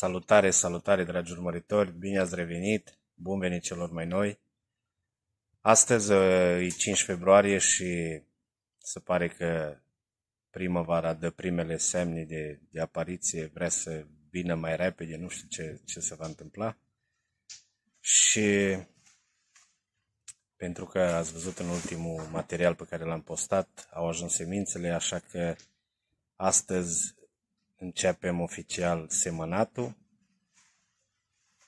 Salutare, salutare, dragi urmăritori, bine ați revenit, bun venit celor mai noi. Astăzi uh, e 5 februarie și se pare că primăvara dă primele semne de, de apariție, vrea să vină mai repede, nu știu ce, ce se va întâmpla. Și pentru că ați văzut în ultimul material pe care l-am postat, au ajuns semințele, așa că astăzi începem oficial semănatul.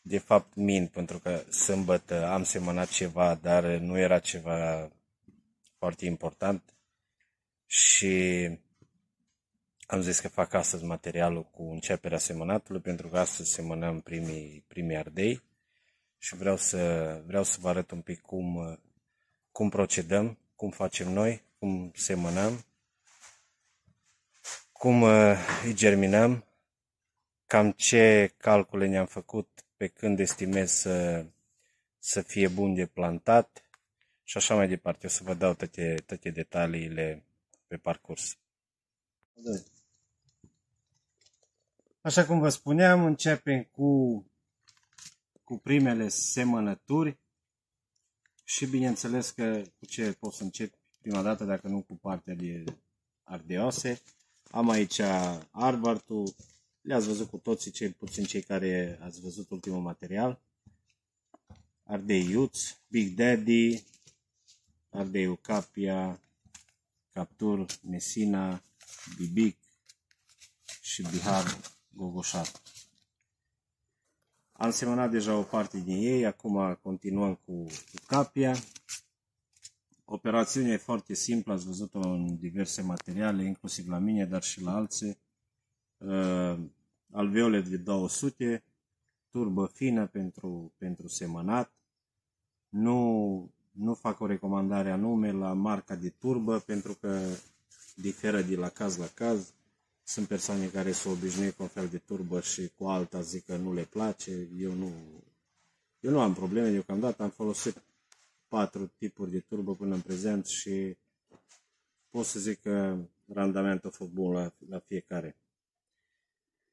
De fapt, mint, pentru că sâmbătă am semănat ceva, dar nu era ceva foarte important. Și am zis că fac astăzi materialul cu începerea semănatului, pentru că astăzi semănăm primii, primii ardei. Și vreau să, vreau să vă arăt un pic cum, cum procedăm, cum facem noi, cum semănăm cum uh, îi germinăm, cam ce calcule ne-am făcut pe când estimez să, să fie bun de plantat și așa mai departe. O să vă dau toate, toate detaliile pe parcurs. Așa cum vă spuneam, începem cu, cu primele semănături și bineînțeles că cu ce pot să încep prima dată dacă nu cu partea de ardeose. Am aici Arvartul, le-ați văzut cu toții, cel puțin cei care ați văzut ultimul material. Ardei Iuț, Big Daddy, Ardei Capia, Captur, Messina, Bibic și Bihar Gogoșat. Am semănat deja o parte din ei, acum continuăm cu, cu Capia. Operațiunea e foarte simplă, ați văzut-o în diverse materiale, inclusiv la mine, dar și la alții. Uh, alveole de 200, turbă fină pentru, pentru semănat. Nu, nu fac o recomandare anume la marca de turbă pentru că diferă de la caz la caz. Sunt persoane care se obișnuie cu un fel de turbă și cu alta zic că nu le place. Eu nu, eu nu am probleme deocamdată, am folosit patru tipuri de turbo până în prezent și pot să zic că randamentul a fost bun la, la fiecare.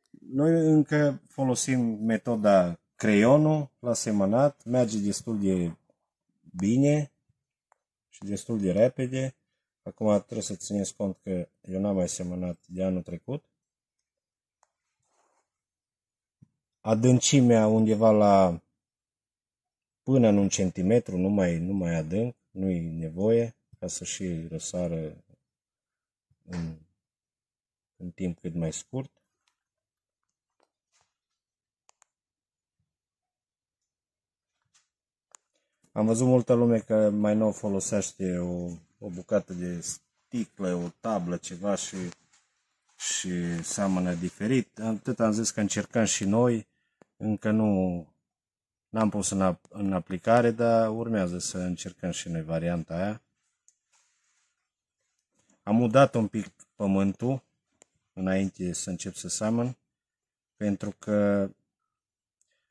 Noi încă folosim metoda creionul la semănat, merge destul de bine și destul de repede. Acum trebuie să țineți cont că eu n-am mai semănat de anul trecut. Adâncimea undeva la până în un centimetru, nu mai, nu mai adânc, nu-i nevoie ca să și răsară în, în timp cât mai scurt. Am văzut multă lume că mai nou folosește o, o bucată de sticlă, o tablă, ceva și, și seamănă diferit. Atât am zis că încercăm și noi, încă nu, N-am pus în, ap- în aplicare, dar urmează să încercăm și noi varianta aia. Am udat un pic pământul înainte să încep să seamăn, pentru că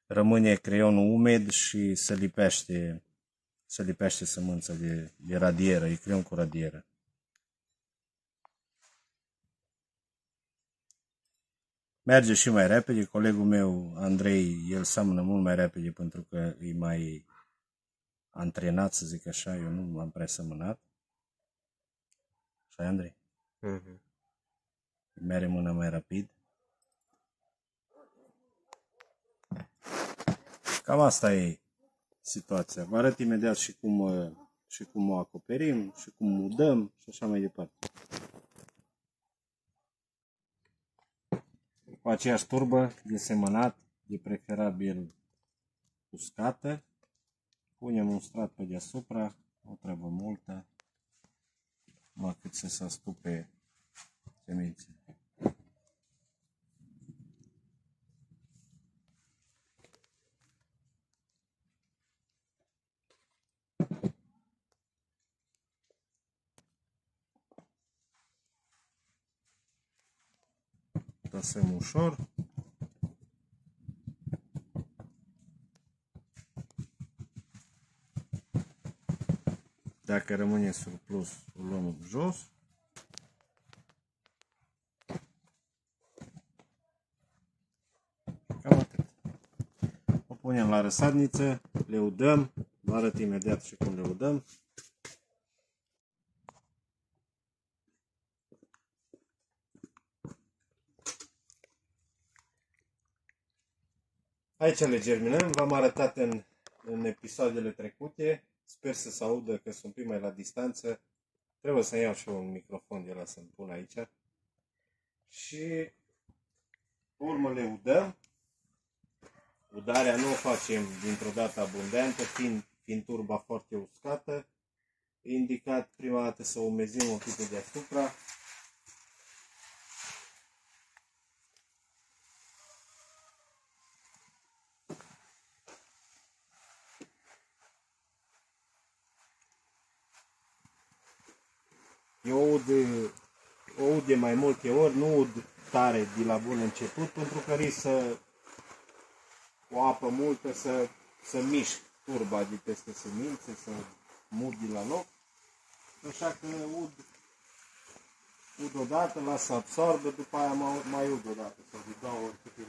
rămâne creionul umed și se lipește, se lipește sămânța de, de radieră, e creion cu radieră. Merge și mai repede. Colegul meu, Andrei, el seamănă mult mai repede pentru că e mai antrenat, să zic așa. Eu nu m-am prea semănat. Așa Andrei? Uh-huh. Merge mâna mai rapid. Cam asta e situația. Vă arăt imediat și cum, și cum o acoperim, și cum mudăm și așa mai departe. Cu aceeași turbă de semănat, de preferabil uscată. Punem un strat pe deasupra, o treabă multă, numai cât să se stupe semințele. Tasăm ușor. Dacă rămâne surplus, o luăm jos. Cam punem la răsadniță, le udăm, vă arăt imediat și cum le udăm. Aici le germinăm, v-am arătat în, în episoadele trecute, sper să se audă că sunt un pic mai la distanță, trebuie să iau și un microfon de la să-mi pun aici și urmă le udăm. Udarea nu o facem dintr-o dată abundentă, fiind, fiind turba foarte uscată. E indicat prima dată să umezim un pic de deasupra Eu ud, o ud de mai multe ori, nu ud tare de la bun început, pentru că risc să o apă multă să, să mișc turba de peste semințe, să mut de la loc. Așa că ud, ud odată, las să absorbe, după aia mai, mai ud odată, sau de două ori cât e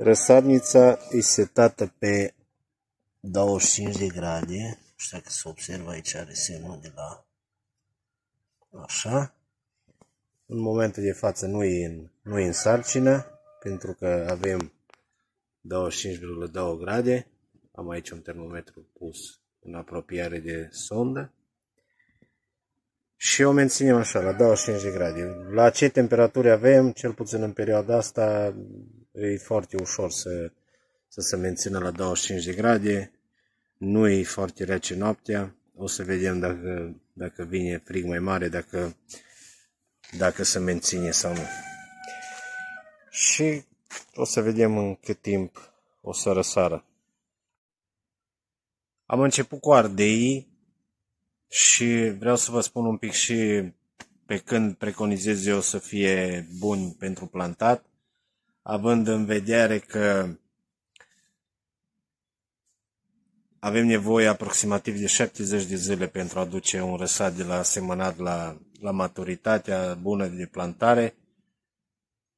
Răsadnița e setată pe 25 de grade. Nu știu dacă se observă aici are semnul de la așa. În momentul de față nu e în, nu e în sarcină pentru că avem 25,2 grade. Am aici un termometru pus în apropiare de sondă. Și o menținem așa, la 25 de grade. La ce temperaturi avem, cel puțin în perioada asta, e foarte ușor să, să se mențină la 25 de grade, nu e foarte rece noaptea, o să vedem dacă, dacă vine frig mai mare, dacă, dacă se menține sau nu. Și o să vedem în cât timp o să răsară. Am început cu ardei și vreau să vă spun un pic și pe când preconizez eu să fie bun pentru plantat având în vedere că avem nevoie aproximativ de 70 de zile pentru a duce un răsad de la semănat la, la maturitatea bună de plantare.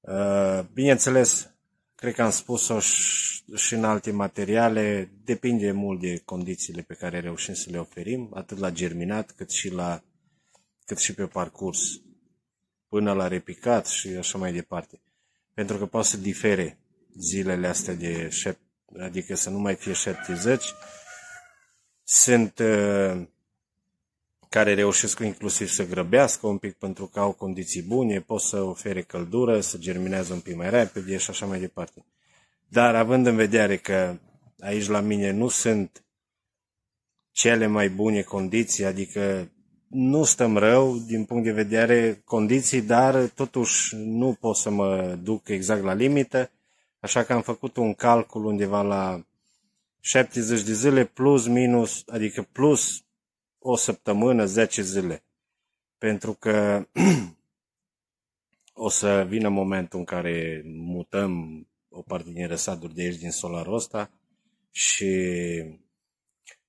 Uh, bineînțeles, cred că am spus-o și în alte materiale, depinde mult de condițiile pe care reușim să le oferim, atât la germinat cât și, la, cât și pe parcurs, până la repicat și așa mai departe pentru că poate să difere zilele astea de șep, adică să nu mai fie 70. Sunt uh, care reușesc inclusiv să grăbească un pic pentru că au condiții bune, pot să ofere căldură, să germinează un pic mai repede și așa mai departe. Dar având în vedere că aici la mine nu sunt cele mai bune condiții, adică nu stăm rău din punct de vedere condiții, dar totuși nu pot să mă duc exact la limită, așa că am făcut un calcul undeva la 70 de zile plus minus, adică plus o săptămână, 10 zile. Pentru că o să vină momentul în care mutăm o parte din răsaduri de aici din solarul ăsta și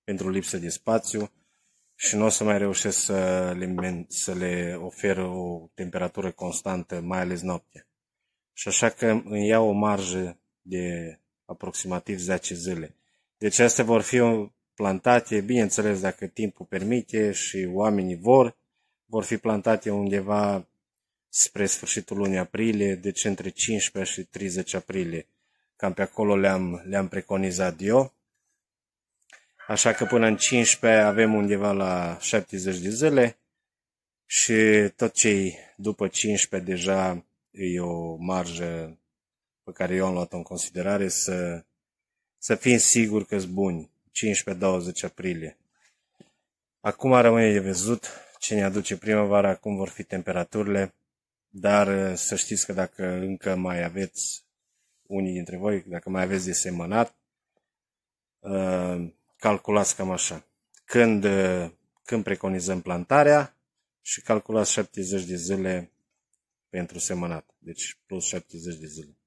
pentru lipsă de spațiu și nu o să mai reușesc să le, să le ofer o temperatură constantă, mai ales noaptea. Și așa că îmi iau o marjă de aproximativ 10 zile. Deci astea vor fi plantate, bineînțeles, dacă timpul permite și oamenii vor, vor fi plantate undeva spre sfârșitul lunii aprilie, deci între 15 și 30 aprilie. Cam pe acolo le-am, le-am preconizat eu. Așa că până în 15 avem undeva la 70 de zile și tot cei după 15 deja e o marjă pe care eu am luat în considerare să, să fim siguri că sunt buni. 15-20 aprilie. Acum rămâne de văzut ce ne aduce primăvara, cum vor fi temperaturile, dar să știți că dacă încă mai aveți unii dintre voi, dacă mai aveți de semănat, uh, calculați cam așa. Când, uh, când preconizăm plantarea și calculați 70 de zile pentru semănat, deci plus 70 de zile.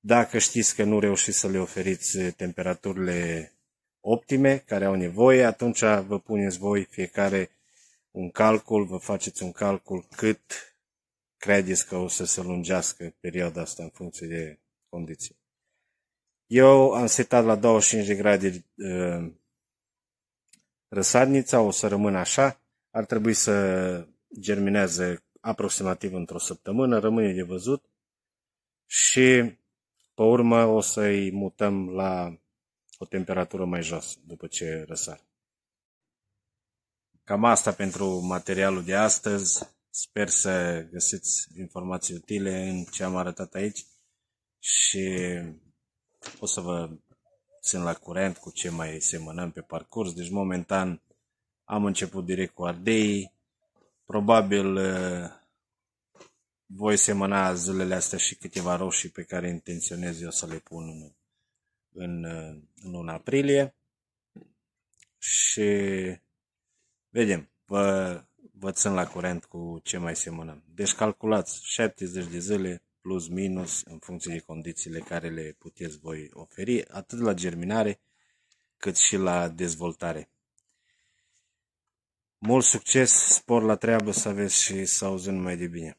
Dacă știți că nu reușiți să le oferiți temperaturile optime care au nevoie, atunci vă puneți voi fiecare un calcul, vă faceți un calcul cât credeți că o să se lungească perioada asta în funcție de condiții. Eu am setat la 25 de grade uh, răsadnița, o să rămână așa. Ar trebui să germineze aproximativ într-o săptămână, rămâne de văzut. Și pe urmă o să-i mutăm la o temperatură mai jos după ce răsar. Cam asta pentru materialul de astăzi. Sper să găsiți informații utile în ce am arătat aici și o să vă țin la curent cu ce mai semănăm pe parcurs. Deci momentan am început direct cu ardei. Probabil uh, voi semăna zilele astea și câteva roșii pe care intenționez eu să le pun în, în, uh, în luna aprilie. Și vedem, vă, vă țin la curent cu ce mai semănăm. Deci calculați 70 de zile plus minus în funcție de condițiile care le puteți voi oferi, atât la germinare cât și la dezvoltare. Mult succes, spor la treabă să aveți și să auzim mai de bine.